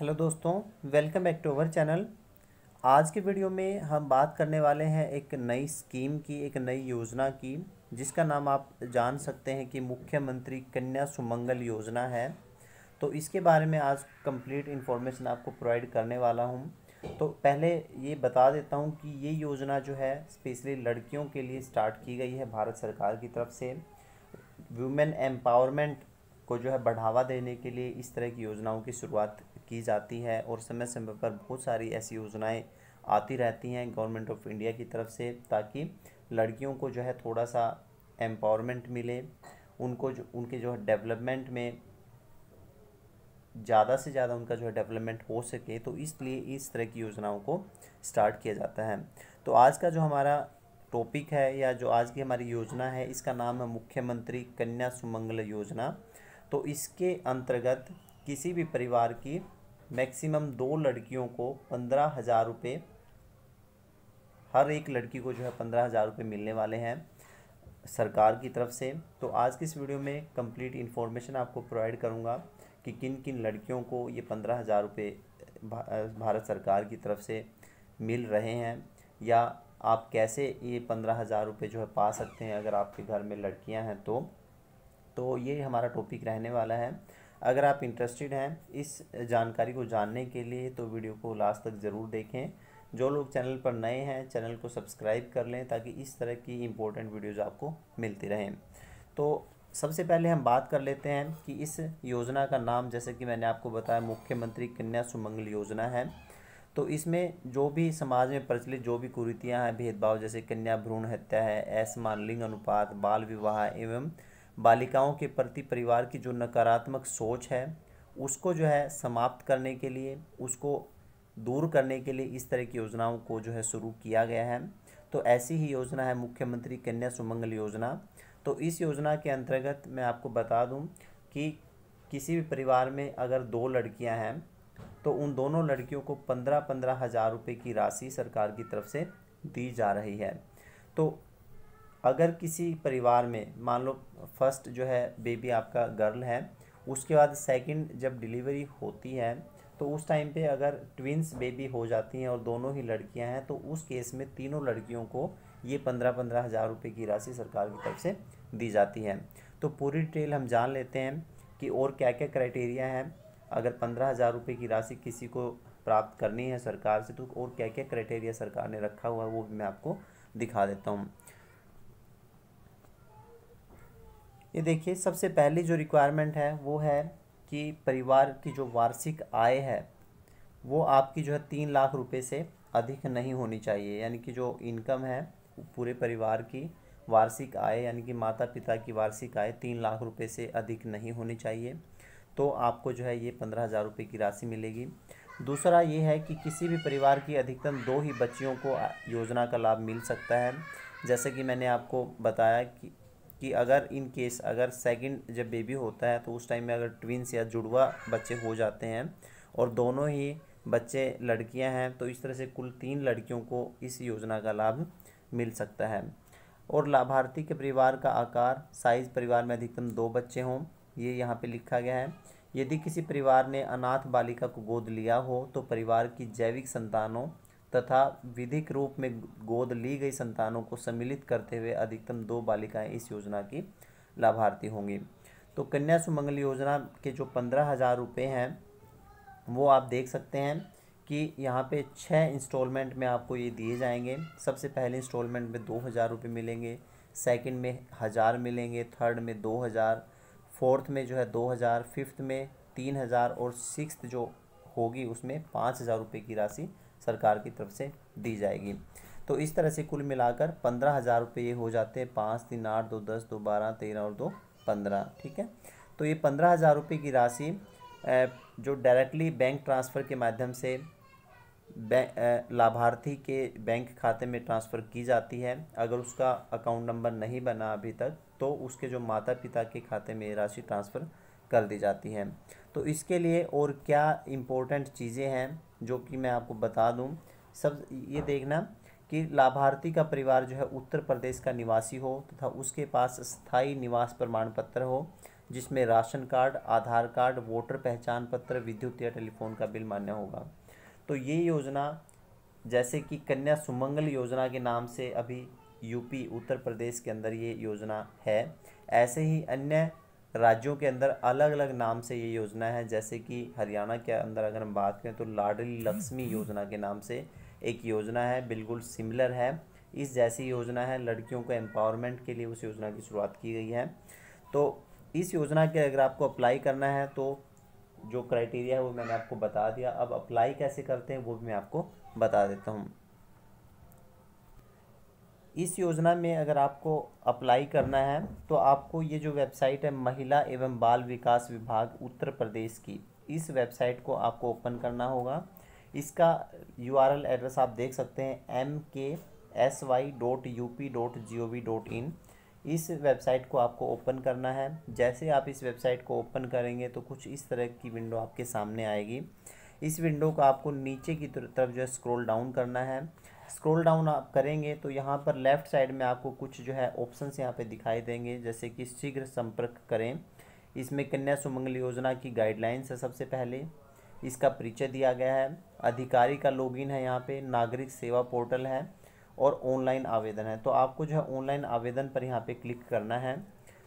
Hello दोस्तों welcome back to our channel आज के वीडियो में हम बात करने वाले हैं एक नई स्कीम की, एक नई योजना की, जिसका नाम आप जान सकते हैं कि मुख्यमंत्री कन्या सुमंगल योजना है। तो इसके बारे में आज कंप्लीट इन्फॉर्मेशन आपको प्रोवाइड करने वाला हूँ। तो पहले ये बता देता हूँ कि ये योजना जो है स्पेशली लड़कियों के लिए स्टार्ट की गई है भारत सरकार की तरफ़ से। वुमेन एम्पावरमेंट को जो है बढ़ावा देने के लिए इस तरह की योजनाओं की शुरुआत की जाती है और समय समय पर बहुत सारी ऐसी योजनाएँ आती रहती हैं गवर्नमेंट ऑफ़ इंडिया की तरफ़ से ताकि लड़कियों को जो है थोड़ा सा एम्पावरमेंट मिले, उनको जो, उनके जो है डेवलपमेंट में ज़्यादा से ज़्यादा उनका जो है डेवलपमेंट हो सके तो इसलिए इस तरह की योजनाओं को स्टार्ट किया जाता है। तो आज का जो हमारा टॉपिक है या जो आज की हमारी योजना है, इसका नाम है मुख्यमंत्री कन्या सुमंगल योजना। तो इसके अंतर्गत किसी भी परिवार की मैक्सिमम दो लड़कियों को पंद्रह हज़ार रुपये हर एक लड़की को जो है पंद्रह हज़ार रुपये मिलने वाले हैं सरकार की तरफ़ से। तो आज की इस वीडियो में कंप्लीट इन्फॉर्मेशन आपको प्रोवाइड करूँगा कि किन किन लड़कियों को ये पंद्रह हज़ार रुपये भारत सरकार की तरफ़ से मिल रहे हैं या आप कैसे ये पंद्रह हज़ार रुपये जो है पा सकते हैं अगर आपके घर में लड़कियाँ हैं तो। तो ये हमारा टॉपिक रहने वाला है। अगर आप इंटरेस्टेड हैं इस जानकारी को जानने के लिए तो वीडियो को लास्ट तक ज़रूर देखें। जो लोग चैनल पर नए हैं चैनल को सब्सक्राइब कर लें, ताकि इस तरह की इम्पोर्टेंट वीडियोज़ आपको मिलती रहें। तो सबसे पहले हम बात कर लेते हैं कि इस योजना का नाम, जैसे कि मैंने आपको बताया, मुख्यमंत्री कन्या सुमंगल योजना है। तो इसमें जो भी समाज में प्रचलित जो भी कुरीतियाँ हैं, भेदभाव, जैसे कन्या भ्रूण हत्या है, असमान लिंग अनुपात, बाल विवाह एवं बालिकाओं के प्रति परिवार की जो नकारात्मक सोच है, उसको जो है समाप्त करने के लिए, उसको दूर करने के लिए इस तरह की योजनाओं को जो है शुरू किया गया है। तो ऐसी ही योजना है मुख्यमंत्री कन्या सुमंगल योजना। तो इस योजना के अंतर्गत मैं आपको बता दूँ कि किसी भी परिवार में अगर दो लड़कियाँ हैं तो उन दोनों लड़कियों को पंद्रह पंद्रह हज़ार रुपये की राशि सरकार की तरफ़ से दी जा रही है। तो अगर किसी परिवार में, मान लो फ़र्स्ट जो है बेबी आपका गर्ल है, उसके बाद सेकंड जब डिलीवरी होती है तो उस टाइम पे अगर ट्विंस बेबी हो जाती हैं और दोनों ही लड़कियाँ हैं तो उस केस में तीनों लड़कियों को ये पंद्रह पंद्रह हज़ार रुपये की राशि सरकार की तरफ़ से दी जाती है। तो पूरी डिटेल हम जान लेते हैं कि और क्या क्या क्राइटेरिया हैं। अगर पंद्रह हज़ार रुपये की राशि किसी को प्राप्त करनी है सरकार से तो और क्या क्या क्राइटेरिया सरकार ने रखा हुआ है, वो भी मैं आपको दिखा देता हूँ। ये देखिए, सबसे पहली जो रिक्वायरमेंट है, वो है कि परिवार की जो वार्षिक आय है, वो आपकी जो है तीन लाख रुपए से अधिक नहीं होनी चाहिए। यानी कि जो इनकम है पूरे परिवार की वार्षिक आय, यानी कि माता पिता की वार्षिक आय तीन लाख रुपए से अधिक नहीं होनी चाहिए। तो आपको जो है ये पंद्रह हज़ार रुपये की राशि मिलेगी। दूसरा ये है कि किसी भी परिवार की अधिकतम दो ही बच्चियों को योजना का लाभ मिल सकता है। जैसे कि मैंने आपको बताया कि कि अगर इन केस अगर सेकंड जब बेबी होता है तो उस टाइम में अगर ट्विंस या जुड़वा बच्चे हो जाते हैं और दोनों ही बच्चे लड़कियाँ हैं तो इस तरह से कुल तीन लड़कियों को इस योजना का लाभ मिल सकता है। और लाभार्थी के परिवार का आकार साइज़ परिवार में अधिकतम दो बच्चे हों, ये यहाँ पे लिखा गया है। यदि किसी परिवार ने अनाथ बालिका को गोद लिया हो तो परिवार की जैविक संतानों तथा विधिक रूप में गोद ली गई संतानों को सम्मिलित करते हुए अधिकतम दो बालिकाएँ इस योजना की लाभार्थी होंगी। तो कन्या सुमंगल योजना के जो पंद्रह हज़ार रुपये हैं, वो आप देख सकते हैं कि यहाँ पे छः इंस्टॉलमेंट में आपको ये दिए जाएँगे। सबसे पहले इंस्टॉलमेंट में दो हज़ार रुपये मिलेंगे सेकंड में हज़ार मिलेंगे थर्ड में दो हज़ार फोर्थ में जो है दो हज़ार फिफ्थ में तीन हज़ार और सिक्स जो होगी उसमें पाँच हज़ार रुपये की राशि सरकार की तरफ़ से दी जाएगी। तो इस तरह से कुल मिलाकर पंद्रह हज़ार रुपये ये हो जाते हैं। पाँच, तीन, आठ, दो, दस, दो, बारह, तेरह और दो, पंद्रह, ठीक है? तो ये पंद्रह हज़ार रुपये की राशि जो डायरेक्टली बैंक ट्रांसफ़र के माध्यम से लाभार्थी के बैंक खाते में ट्रांसफ़र की जाती है। अगर उसका अकाउंट नंबर नहीं बना अभी तक तो उसके जो माता पिता के खाते में राशि ट्रांसफ़र कर दी जाती है। तो इसके लिए और क्या इम्पोर्टेंट चीज़ें हैं, जो कि मैं आपको बता दूँ, सब ये देखना कि लाभार्थी का परिवार जो है उत्तर प्रदेश का निवासी हो तथा उसके पास स्थायी निवास प्रमाण पत्र हो, जिसमें ration card, Aadhaar card, voter पहचान पत्र, विद्युत या टेलीफोन का बिल मान्य होगा। तो ये योजना, जैसे कि कन्या सुमंगल योजना के नाम से अभी यूपी, उत्तर प्रदेश के अंदर ये योजना है, ऐसे ही अन्य राज्यों के अंदर अलग अलग नाम से ये योजना है, जैसे कि हरियाणा के अंदर अगर हम बात करें तो लाडली लक्ष्मी योजना के नाम से एक योजना है, बिल्कुल सिमिलर है। इस जैसी योजना है, लड़कियों को एम्पावरमेंट के लिए उस योजना की शुरुआत की गई है। तो इस योजना के अगर आपको अप्लाई करना है तो जो क्राइटेरिया है वो मैंने आपको बता दिया। अब अप्लाई कैसे करते हैं, वो भी मैं आपको बता देता हूँ। इस योजना में अगर आपको अप्लाई करना है तो आपको ये जो वेबसाइट है, महिला एवं बाल विकास विभाग उत्तर प्रदेश की, इस वेबसाइट को आपको ओपन करना होगा। इसका यूआरएल एड्रेस आप देख सकते हैं M K S Y dot U P dot G O V dot I N website को आपको ओपन करना है। जैसे आप इस वेबसाइट को ओपन करेंगे तो कुछ इस तरह की विंडो आपके सामने आएगी। इस विंडो को आपको नीचे की तरफ़ जो है, स्क्रॉल डाउन करना है। स्क्रॉल डाउन आप करेंगे तो यहाँ पर लेफ़्ट साइड में आपको कुछ जो है ऑप्शंस यहाँ पे दिखाई देंगे, जैसे कि शीघ्र संपर्क करें। इसमें कन्या सुमंगल योजना की गाइडलाइंस है सबसे पहले। इसका परिचय दिया गया है। अधिकारी का लॉगिन है यहाँ पे, नागरिक सेवा पोर्टल है और ऑनलाइन आवेदन है। तो आपको जो है ऑनलाइन आवेदन पर यहाँ पे क्लिक करना है।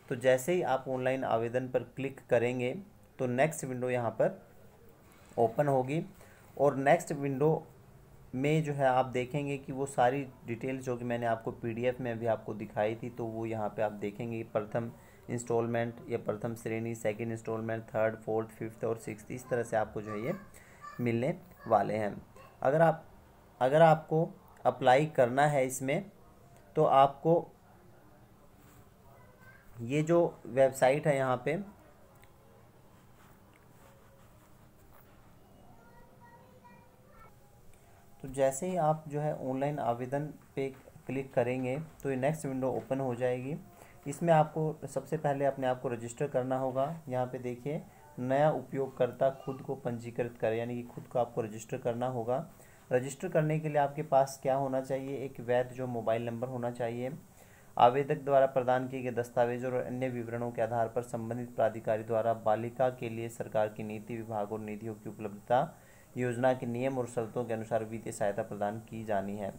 तो जैसे ही आप ऑनलाइन आवेदन पर क्लिक करेंगे तो नेक्स्ट विंडो यहाँ पर ओपन होगी और नेक्स्ट विंडो में जो है आप देखेंगे कि वो सारी डिटेल्स जो कि मैंने आपको पीडीएफ में भी आपको दिखाई थी तो वो यहाँ पे आप देखेंगे प्रथम इंस्टॉलमेंट या प्रथम श्रेणी second installment third fourth fifth और सिक्स इस तरह से आपको जो है ये मिलने वाले हैं। अगर आप, अगर आपको अप्लाई करना है इसमें तो आपको ये जो वेबसाइट है यहाँ पे जैसे ही आप जो है ऑनलाइन आवेदन पे क्लिक करेंगे तो ये नेक्स्ट विंडो ओपन हो जाएगी। इसमें आपको सबसे पहले अपने आप को रजिस्टर करना होगा। यहाँ पे देखिए, नया उपयोगकर्ता खुद को पंजीकृत करें, यानी कि खुद को आपको रजिस्टर करना होगा। रजिस्टर करने के लिए आपके पास क्या होना चाहिए? एक वैध जो मोबाइल नंबर होना चाहिए। आवेदक द्वारा प्रदान किए गए दस्तावेजों और अन्य विवरणों के आधार पर संबंधित प्राधिकारी द्वारा बालिका के लिए सरकार की नीति विभाग और निधियों की उपलब्धता योजना के नियम और शर्तों के अनुसार वित्तीय सहायता प्रदान की जानी है।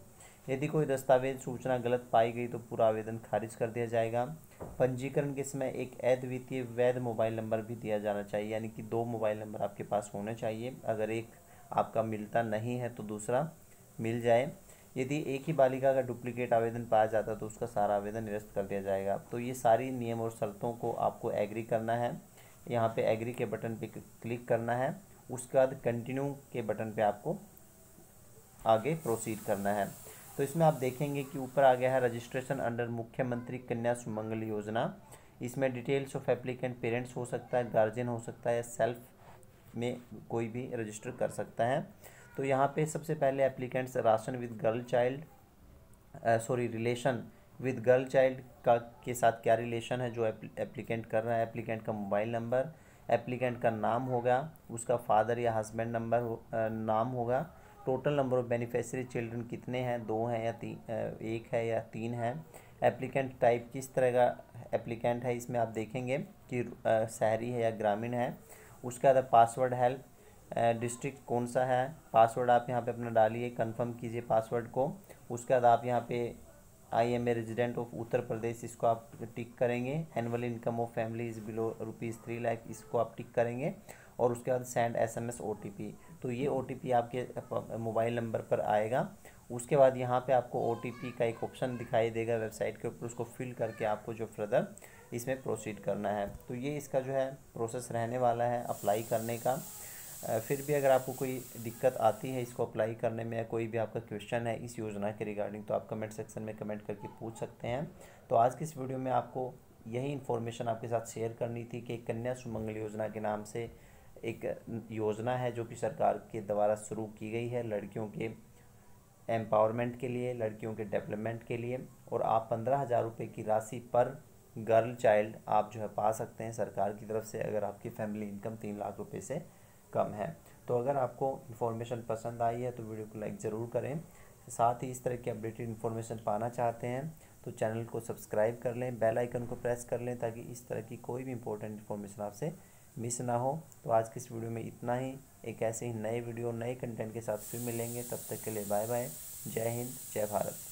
यदि कोई दस्तावेज़, सूचना गलत पाई गई तो पूरा आवेदन खारिज कर दिया जाएगा। पंजीकरण के समय एक अद्वितीय वैध मोबाइल नंबर भी दिया जाना चाहिए, यानी कि दो मोबाइल नंबर आपके पास होने चाहिए। अगर एक आपका मिलता नहीं है तो दूसरा मिल जाए। यदि एक ही बालिका का डुप्लीकेट आवेदन पाया जाता है तो उसका सारा आवेदन निरस्त कर दिया जाएगा। तो ये सारी नियम और शर्तों को आपको एग्री करना है। यहाँ पे एग्री के बटन पे क्लिक करना है। उसके बाद कंटिन्यू के बटन पे आपको आगे प्रोसीड करना है। तो इसमें आप देखेंगे कि ऊपर आ गया है रजिस्ट्रेशन अंडर मुख्यमंत्री कन्या सुमंगल योजना। इसमें डिटेल्स ऑफ़ एप्लीकेंट पेरेंट्स हो सकता है गार्जियन हो सकता है सेल्फ में कोई भी रजिस्टर कर सकता है। तो यहाँ पे सबसे पहले applicants ration with girl child sorry relation with girl child का, के साथ क्या रिलेशन है जो एप्लीकेंट कर रहा है। एप्लीकेंट का मोबाइल नंबर एप्लीकेंट का नाम होगा उसका फादर या हस्बैंड नंबर हो, नाम होगा total number of beneficiary children कितने हैं दो हैं या तीन एक है या तीन है एप्लीकेंट टाइप किस तरह का एप्लीकेंट है इसमें आप देखेंगे कि शहरी है या ग्रामीण है उसके बाद पासवर्ड हेल्प डिस्ट्रिक्ट कौन सा है पासवर्ड आप यहाँ पे अपना डालिए कंफर्म कीजिए पासवर्ड को उसके बाद आप यहाँ पे I M A resident of Uttar Pradesh, इसको आप टिक करेंगे। Annual income of family is below rupees three lakh, इसको आप टिक करेंगे। और उसके बाद send S M S O T P तो ये ओ टी पी आपके मोबाइल नंबर पर आएगा। उसके बाद यहाँ पे आपको ओ टी पी का एक ऑप्शन दिखाई देगा वेबसाइट के ऊपर, उसको फिल करके आपको जो फर्दर इसमें प्रोसीड करना है। तो ये इसका जो है प्रोसेस रहने वाला है अप्लाई करने का। फिर भी अगर आपको कोई दिक्कत आती है इसको अप्लाई करने में या कोई भी आपका क्वेश्चन है इस योजना के रिगार्डिंग तो आप कमेंट सेक्शन में कमेंट करके पूछ सकते हैं। तो आज की इस वीडियो में आपको यही इन्फॉर्मेशन आपके साथ शेयर करनी थी कि कन्या सुमंगल योजना के नाम से एक योजना है जो कि सरकार के द्वारा शुरू की गई है लड़कियों के एम्पावरमेंट के लिए, लड़कियों के डेवलपमेंट के लिए। और आप पंद्रह हज़ार रुपये की राशि पर गर्ल चाइल्ड आप जो है पा सकते हैं सरकार की तरफ़ से, अगर आपकी फैमिली इनकम तीन लाख रुपये से कम है। तो अगर आपको इन्फॉर्मेशन पसंद आई है तो वीडियो को लाइक ज़रूर करें। साथ ही इस तरह की अपडेटेड इन्फॉर्मेशन पाना चाहते हैं तो चैनल को सब्सक्राइब कर लें बेल आइकन को प्रेस कर लें, ताकि इस तरह की कोई भी इंपॉर्टेंट इन्फॉर्मेशन आपसे मिस ना हो। तो आज की इस वीडियो में इतना ही। एक ऐसे ही नए वीडियो, नए कंटेंट के साथ फिर मिलेंगे। तब तक के लिए बाय बाय जय हिंद, जय भारत।